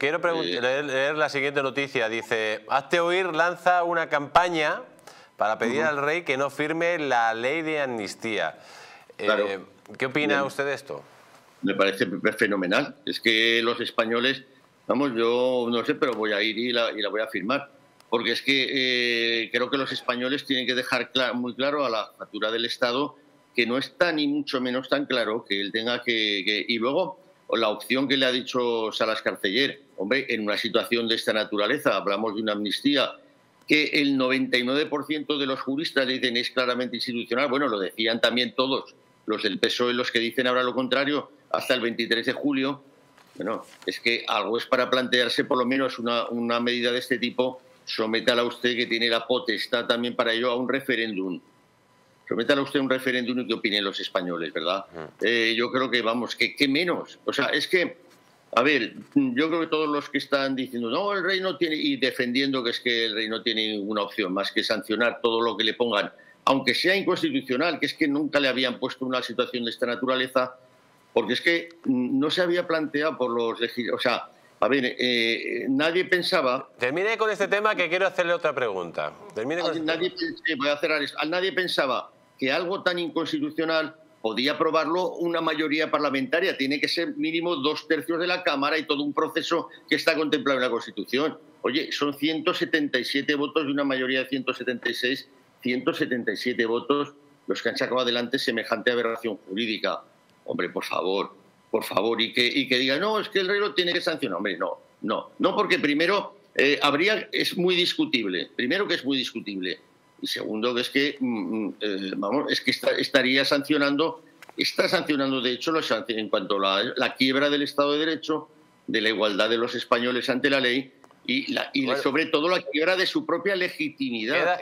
quiero eh, leer, la siguiente noticia. Dice, Hazte Oír lanza una campaña para pedir al rey que no firme la ley de amnistía. Eh, ¿Qué opina usted de esto? Me parece fenomenal. Es que los españoles, vamos, yo no sé, pero voy a ir y la, voy a firmar. Porque es que eh, creo que los españoles tienen que dejar muy claro a la factura del Estado que no está ni mucho menos tan claro que él tenga que... y luego, la opción que le ha dicho Salas Carceller, hombre, en una situación de esta naturaleza, hablamos de una amnistía que el 99% de los juristas dicen es claramente institucional, bueno, lo decían también todos los del PSOE, los que dicen ahora lo contrario, hasta el 23 de julio, bueno, es que algo es para plantearse por lo menos una, una medida de este tipo, sométala usted que tiene la potestad también para ello a un referéndum Prométale usted un referéndum y qué opinen los españoles, ¿verdad? Eh, yo creo que, vamos, que qué menos. O sea, es que, a ver, yo creo que todos los que están diciendo, no, el rey no tiene, y defendiendo que es que el rey no tiene ninguna opción más que sancionar todo lo que le pongan, aunque sea inconstitucional, que es que nunca le habían puesto una situación de esta naturaleza, porque es que no se había planteado por los legisladores, o sea, a ver, eh, nadie pensaba... Termine con este tema que quiero hacerle otra pregunta. Termine con nadie, este voy a cerrar esto. Nadie pensaba que algo tan inconstitucional podía aprobarlo una mayoría parlamentaria. Tiene que ser mínimo dos tercios de la Cámara y todo un proceso que está contemplado en la Constitución. Oye, son 177 votos de una mayoría de 176, 177 votos los que han sacado adelante semejante aberración jurídica. Hombre, por favor, por favor, y que, y diga, no, es que el rey lo tiene que sancionar. Hombre, no, no, no, porque primero eh, habría, es muy discutible, primero que es muy discutible y segundo, que es que, mm, mm, eh, vamos, es que estaría sancionando, está sancionando de hecho en cuanto a la, quiebra del Estado de Derecho, de la igualdad de los españoles ante la ley y, y sobre todo la quiebra de su propia legitimidad.